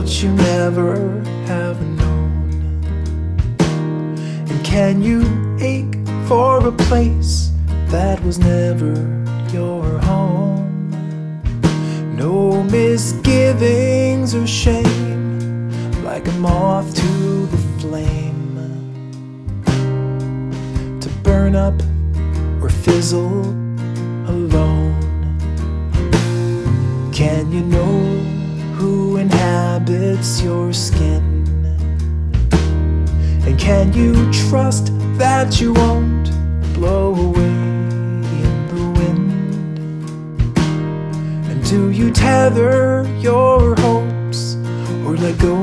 what you never have known. And can you ache for a place that was never your home? No misgivings or shame, like a moth to the flame, to burn up or fizzle alone. Can you know? Who inhabits your skin? And can you trust that you won't blow away in the wind? And do you tether your hopes or let go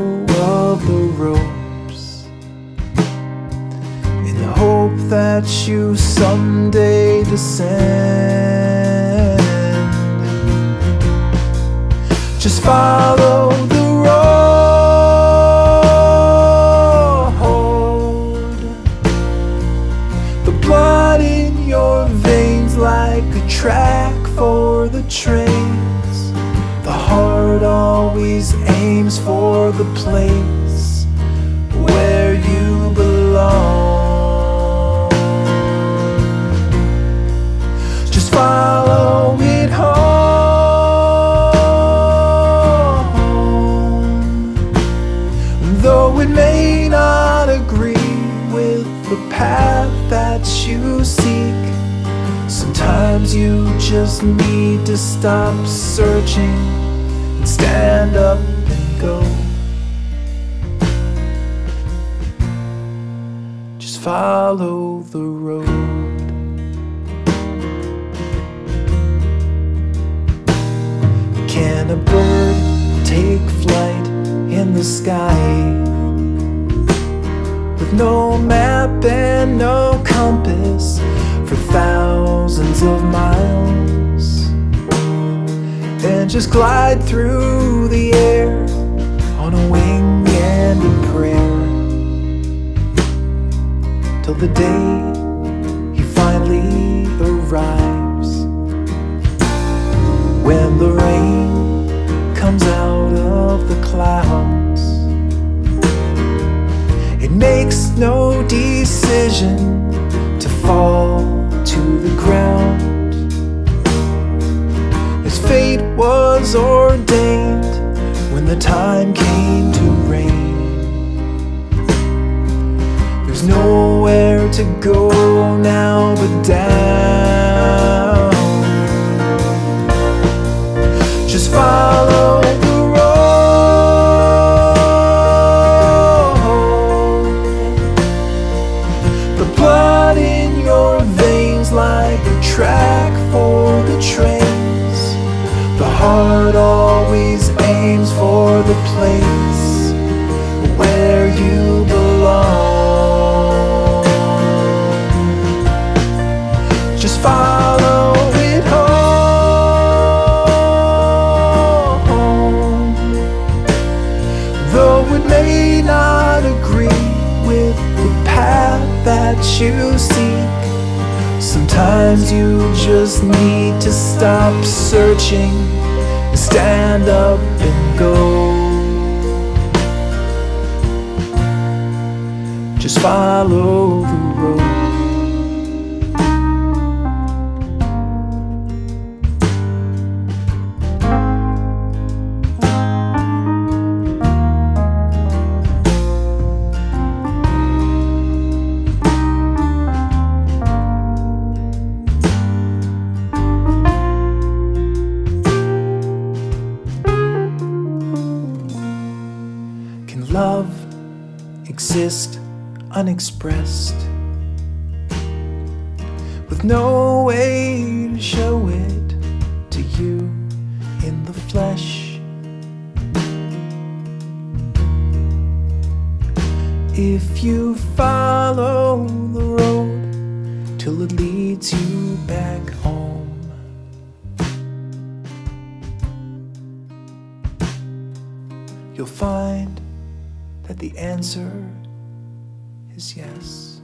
of the ropes? In the hope that you someday descend. Just follow the road. The blood in your veins like a track for the trains. The heart always aims for the place where you belong. It may not agree with the path that you seek, sometimes you just need to stop searching and stand up and go. Just follow the road. Can a bird take flight in the sky with no map and no compass for thousands of miles. And just glide through the air on a wing and a prayer till the day makes no decision to fall to the ground. His fate was ordained when the time came to rain. There's nowhere to go now but down. That you seek, sometimes you just need to stop searching and stand up and go. Just follow the Can love exist unexpressed with no way to show it to you in the flesh? If you follow the road till it leads you back home. You'll find that the answer is yes.